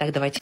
Так, давайте.